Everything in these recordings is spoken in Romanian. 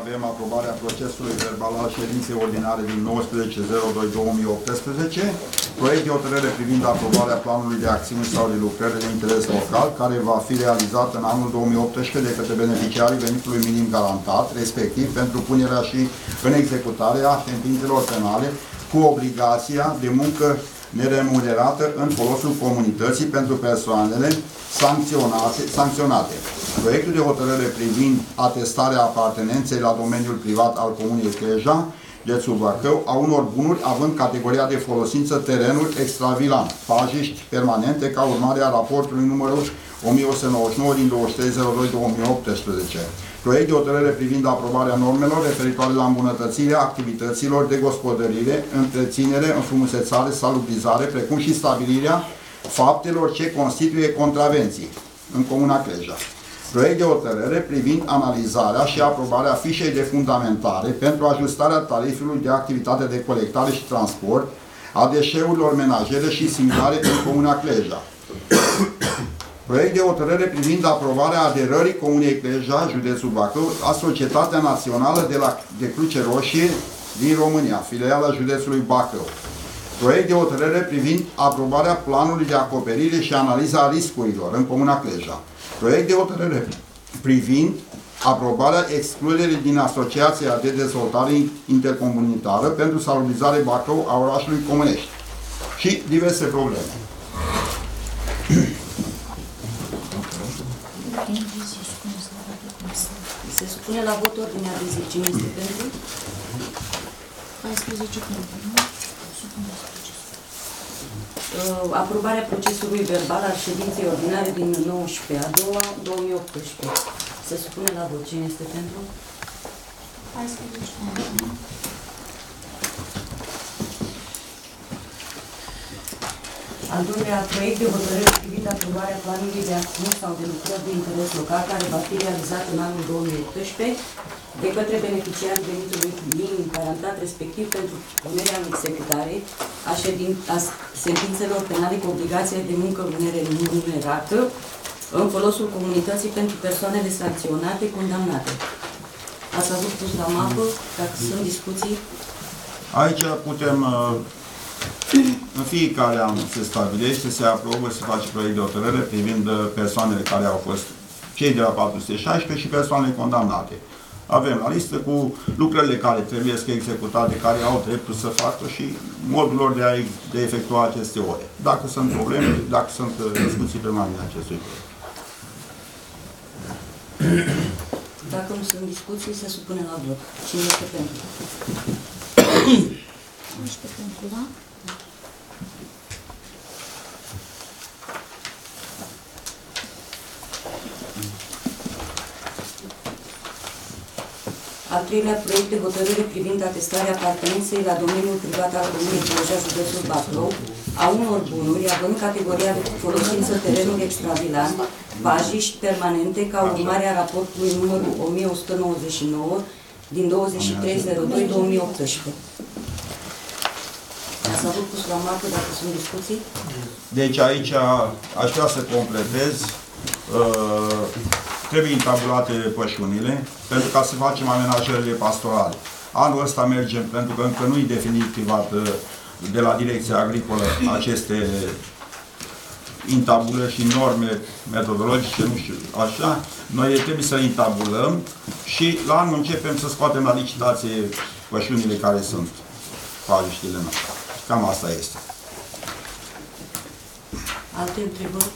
avem aprobarea procesului verbal al ședinței ordinare din 19.02.2018, proiect de hotărâre privind aprobarea planului de acțiuni sau de lucrări de interes local, care va fi realizat în anul 2018 de către beneficiarii venitului minim garantat, respectiv pentru punerea și în executarea sentințelor penale cu obligația de muncă neremunerată în folosul comunității pentru persoanele sancționate. sancționate. Proiectul de hotărâre privind atestarea apartenenței la domeniul privat al Comunei Cleja, județul Bacău, a unor bunuri având categoria de folosință terenul extravilan, pajiști permanente ca urmare a raportului numărul 1199 din 2302-2018. Proiect de hotărâre privind aprobarea normelor referitoare la îmbunătățirea activităților de gospodărire, întreținere, înfrumusețare, salubrizare, precum și stabilirea faptelor ce constituie contravenții în Comuna Cleja. Proiect de hotărâre privind analizarea și aprobarea fișei de fundamentare pentru ajustarea tarifului de activitate de colectare și transport a deșeurilor menajere și similare în Comuna Cleja. Proiect de hotărâre privind aprobarea aderării Comunei Cleja, județul Bacău, a Societatea Națională de, la, de Cruce Roșie din România, filiala județului Bacău. Proiect de hotărâre privind aprobarea planului de acoperire și analiza riscurilor în Comuna Cleja. Proiect de hotărâre privind aprobarea excluderii din Asociația de Dezvoltare Intercomunitară pentru salubrizare Bacău a orașului Comunești și diverse probleme. Se supune la vot ordinea de zi. Cine este pentru? 14 pentru, nu? Uh, aprobarea procesului verbal al ședinței ordinare din 19 a doua 2018. Se supune la vot. Cine este pentru? 14 pentru. Al doilea proiect de hotărâre privind aprobarea planului de acțiuni sau de lucrări de interes local care va fi realizat în anul 2018 de către beneficiarii venitului minim garantat, respectiv pentru punerea în executare a, ședin, a sentințelor penale cu obligația de muncă neremunerată în folosul comunității pentru persoanele sancționate, condamnate. Ați avut pus la mapă, dacă sunt discuții, Aici putem, uh, în fiecare an se stabilește, se aprobă, se face proiect de hotărâre privind uh, persoanele care au fost cei de la 416 și persoanele condamnate. Avem la listă cu lucrările care trebuie să executate, care au dreptul să facă și modul lor de a de efectua aceste ore. Dacă sunt probleme, dacă sunt uh, discuții pe marginea acestui proiect. dacă nu sunt discuții, se supune la vot. Cine este pentru? 14 pentru, da? Al treilea proiect de hotărâre privind atestarea apartenenței la domeniul privat al Comunei Cloja, județul Bacău, a unor bunuri, având categoria de folosință terenul extravilan, pajiști permanente, ca urmare a raportului numărul 1199 din 2302-2018. Ați avut pus la marcă dacă sunt discuții? Deci aici aș vrea să completez. Uh, trebuie intabulate pășunile pentru ca să facem amenajările pastorale. Anul ăsta mergem, pentru că încă nu e definitivat uh, de la Direcția Agricolă aceste intabulări și norme metodologice, nu știu, așa. Noi trebuie să intabulăm și la anul începem să scoatem la licitație pășunile care sunt pajiștile noastre. Cam asta este. Alte întrebări?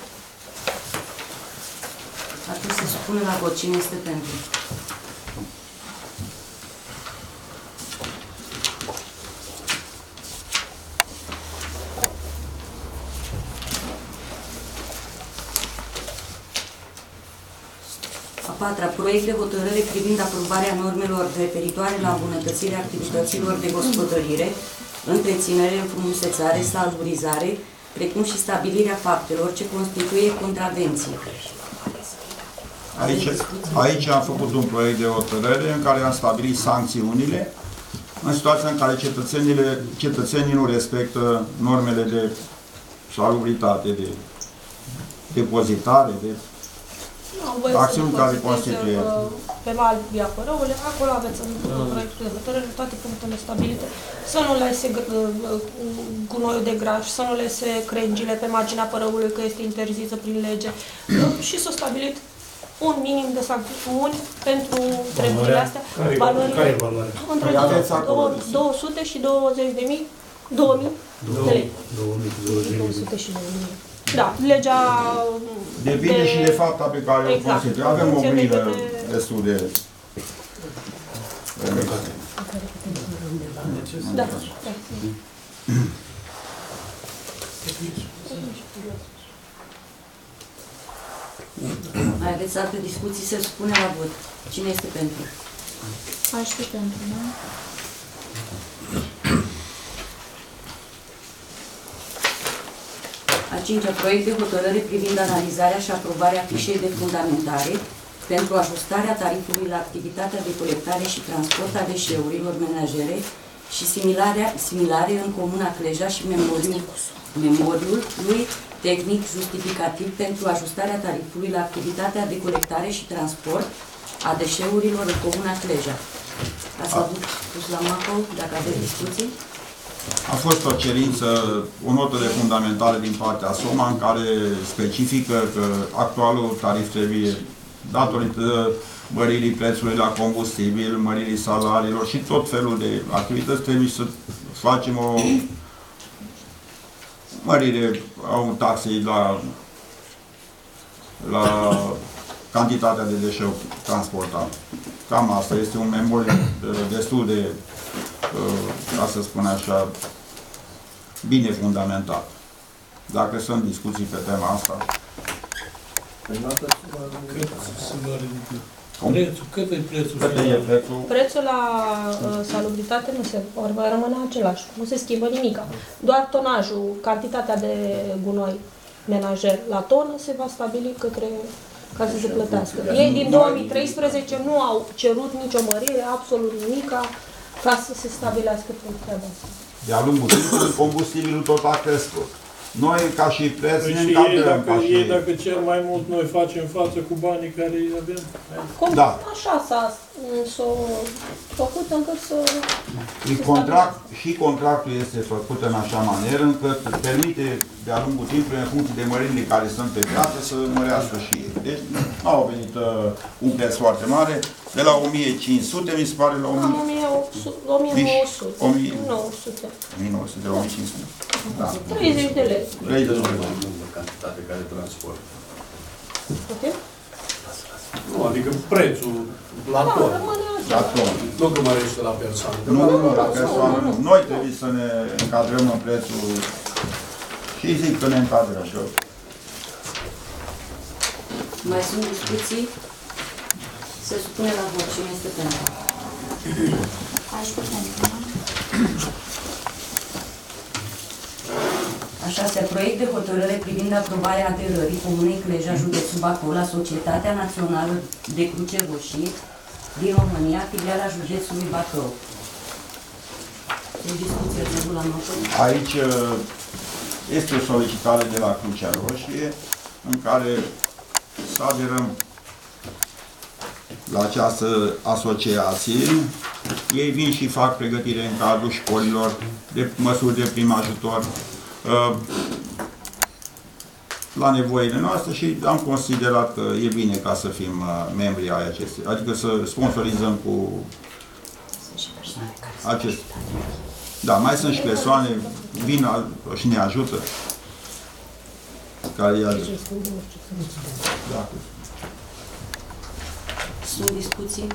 Atunci se supune la vot. Cine este pentru? A patra, proiect de hotărâre privind aprobarea normelor referitoare la îmbunătățirea activităților de gospodărire, întreținere, înfrumusețare, salurizare, precum și stabilirea faptelor ce constituie contravenții. Aici, aici am făcut un proiect de hotărâre în care am stabilit sancțiunile în situația în care cetățenile, cetățenii nu respectă normele de salubritate, de depozitare, de... Nu, voie Acțiuni să care vizitez, constituie. uh, pe mal via Părăule, acolo aveți în uh, proiectul de hotărâre toate punctele stabilite. Să nu lese g- uh, gunoiul de graj, să nu lese crengile pe marginea Părăului, că este interzisă prin lege. Uh, Și s-a stabilit un minim de sancțiuni pentru treburile astea. Care, Valorile- care e valoarea? Între Păi aveți acolo, două- desigur. 200 și 20 de mii, 2000 de lei. 2020. 200 și 2000. Da, legea... Depinde și de fapta pe care o Exact. constituie. Avem o În funcție de grilă câte- destul de... Da. Mai aveți alte discuții? Se supune la vot. Cine este pentru? 14 pentru, da? A cincea, proiect de hotărâre privind analizarea și aprobarea fișei de fundamentare pentru ajustarea tarifului la activitatea de colectare și transport a deșeurilor menajere și similarea, similare în Comuna Cleja și memoriul, memoriul lui tehnic justificativ pentru ajustarea tarifului la activitatea de colectare și transport a deșeurilor în Comuna Cleja. Ați avut pus la MACO, dacă aveți discuții? A fost o cerință, o notă de fundamentare din partea SOMA în care specifică că actualul tarif trebuie, datorită măririi prețului la combustibil, măririi salariilor și tot felul de activități, trebuie să facem o mărire a taxei la, la cantitatea de deșeu transportat. Cam asta este un memoriu uh, destul de uh, ca să spun așa, bine fundamentat. Dacă sunt discuții pe tema asta. Cât se va ridica? Cum? Prețul, cât e prețul? Cât e prețul? Prețul la uh, salubritate nu se or, va rămâne același, nu se schimbă nimic. Doar tonajul, cantitatea de gunoi menajer la tonă se va stabili către ca să se plătească. Ei din 2013 nu au cerut nicio mărire, absolut nimica, ca să se stabilească pentru treaba asta. De-a lungul timpului, combustibilul tot a crescut. Noi, ca și preț, Păi ne și ei încadrăm dacă, ca și... ei dacă cer mai mult, noi facem față cu banii care îi avem. Cum, Da. Așa s-a s-a făcut încât să... Și, contract, și contractul este făcut în așa manieră încât permite de-a lungul timpului, în funcție de mărimile care sunt pe piață, să mărească și ei. Deci nu au venit uh, un preț foarte mare, de la 1500, mi se pare, la Am 1800. 1900, o mie- 900, 1900 de la 1500. Da. 30 de lei. 30 de lei. de cantitate care transport. Ok? Nu, adică prețul la Da, ton. rămâne La așa. ton. Nu că mărește la persoană. Nu, nu, nu, la persoană nu. Noi trebuie să ne încadrăm în prețul și zic că ne încadrăm. Că Mai sunt discuții? Se supune la vot. Cine este pentru? 14 pentru, da? Așa se proiect de hotărâre privind aprobarea aderării Comunei Cleja, județul Bacău, la Societatea Națională de Cruce Roșii din România, filiala județului Bacău. Deci discuție de la noastră. aici uh, este o solicitare de la Crucea Roșie în care să aderăm la această asociație. Ei vin și fac pregătire în cadrul școlilor de măsuri de prim ajutor uh, la nevoile noastre și am considerat că e bine ca să fim uh, membri ai acestei, adică să sponsorizăm cu acest. Da, mai sunt și persoane, vin al- și ne ajută, care îi ajută. Da. Sunt discuții?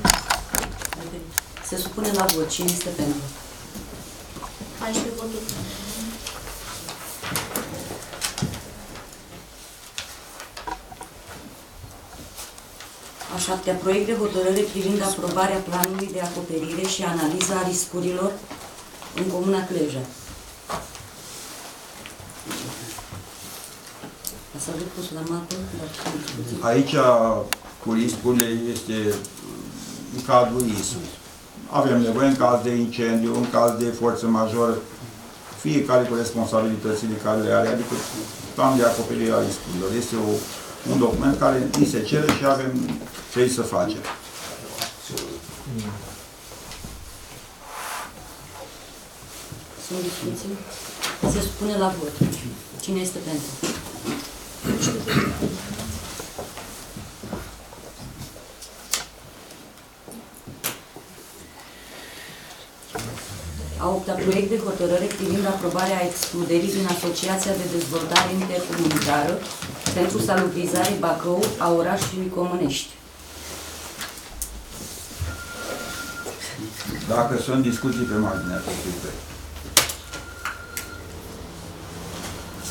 Se supune la vot. Cine este pentru? 14 voturi A șaptea, proiect de hotărâre privind aprobarea planului de acoperire și analiza riscurilor în Comuna Cleja. Ați avut pus la mapă, dar sunt discuții. Aici, cu riscurile, este în cadrul ISU. Avem nevoie în caz de incendiu, în caz de forță majoră, fiecare cu responsabilitățile care le are, adică plan de acoperire a riscurilor. Este o un document care ni se cere și avem ce să facem. Sunt discuții? Se supune la vot. Cine este pentru? A opta proiect de hotărâre privind aprobarea excluderii din Asociația de Dezvoltare Intercomunitară pentru salubrizare Bacău a orașului Comănești. Dacă sunt discuții pe marginea acestui proiect.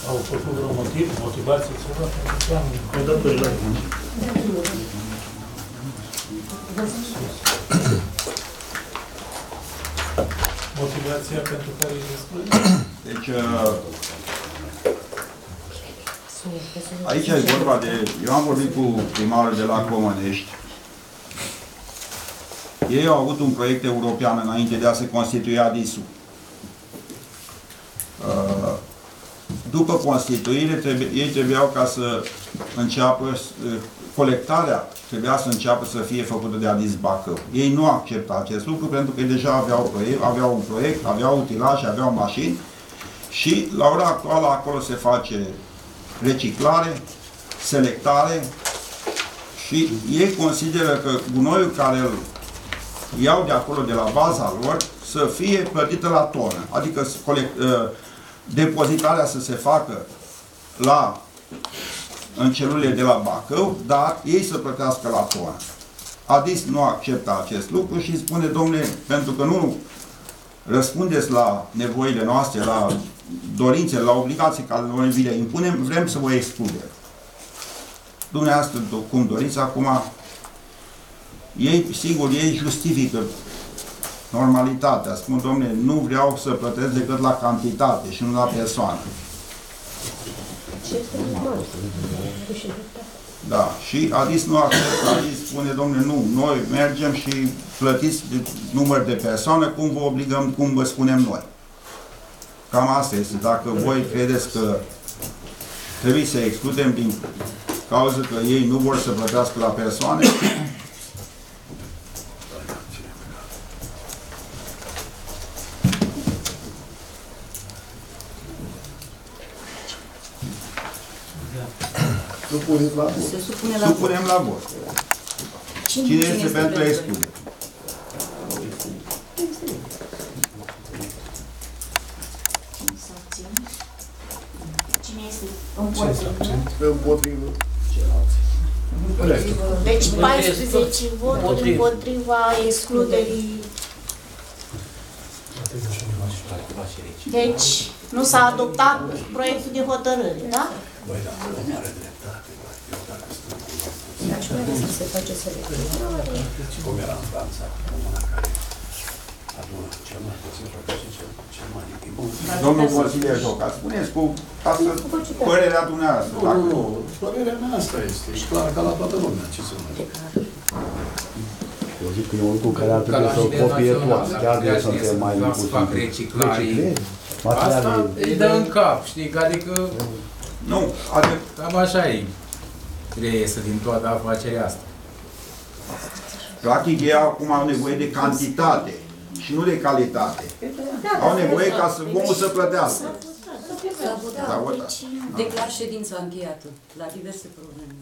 Au făcut vreo motiv, motivație ceva pentru plan, codăturile. Motivația pentru care e excludere? Deci, uh, aici e vorba de... Eu am vorbit cu primarul de la Comănești. Ei au avut un proiect european înainte de a se constitui ADIS-ul. Uh, După constituire, trebuie, ei trebuiau ca să înceapă, uh, colectarea trebuia să înceapă să fie făcută de Adis Bacău. Ei nu acceptă acest lucru pentru că deja aveau, proiect, aveau un proiect, aveau utilaje, aveau mașini și la ora actuală acolo se face reciclare, selectare și ei consideră că gunoiul care îl iau de acolo, de la baza lor, să fie plătită la tonă. Adică să colect, uh, depozitarea să se facă la în celulele de la Bacău, dar ei să plătească la tonă. Adis nu acceptă acest lucru și spune, domnule, pentru că nu răspundeți la nevoile noastre, la dorințele, la obligații care noi vi le impunem, vrem să vă excludem. Dumneavoastră, cum doriți, acum, ei, sigur, ei justifică normalitatea. Spun, domnule, nu vreau să plătesc decât la cantitate și nu la persoană. Ce este normal. Cu și dreptate. Da, și Adis nu acceptă, Adis spune, domnule, nu, noi mergem și plătiți de număr de persoană cum vă obligăm, cum vă spunem noi. Cam asta este. Dacă voi credeți că trebuie să excludem din cauza că ei nu vor să plătească la persoane, Supuneți la vot. Se supune la vot. supunem la vot. Cine este pentru excludere? Deci, deci, 18 deci, voturi împotriva excluderii. Deci, nu s-a adoptat proiectul de hotărâre, da? Băi, da, nu are dreptate, băi, eu dacă sunt... Cum era în Franța, comuna care adună cel mai puțin produse, cel, cel mai bun. Domnul consilier Joca, spuneți cu ca să, părerea dumneavoastră. Nu, Dacă, nu, nu. Părerea mea asta este. E clar ca la toată lumea. Ce să mai zic. Eu zic că e un lucru care ar Ca trebui la să-l nivel copie național, toți, dacă chiar de vrea suntem să mai fac puțin. fac reciclare. Materiale. Asta îi dă în cap, știi, că adică nu, adică, cam așa e reiese din toată afacerea asta. practic ei acum au nevoie de cantitate și nu de calitate. Au nevoie ca să omul să plătească. S-a votat. S-a votat. Declar ședința încheiată la diverse probleme.